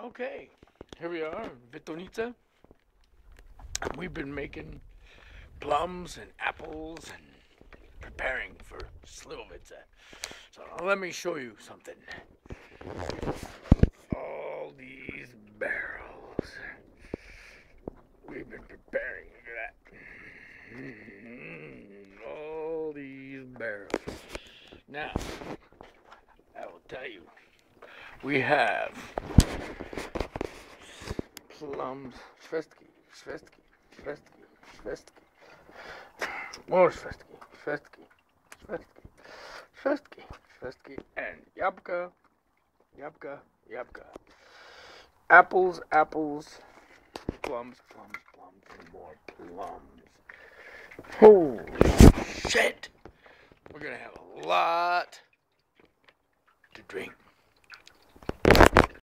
Okay, here we are, Vitonice. We've been making plums and apples and preparing for Slivovice. So let me show you something. All these barrels. We've been preparing for that. Mm, all these barrels. Now, I will tell you, we have plums, Svestki, Svestki, Svestki, Svestki, more Svestki, Svestki, Svestki, Svestki, Svestki, and Yabka, Yabka, Yabka. Apples, apples, plums, plums, plums, and more plums. Holy shit! We're gonna have a lot to drink.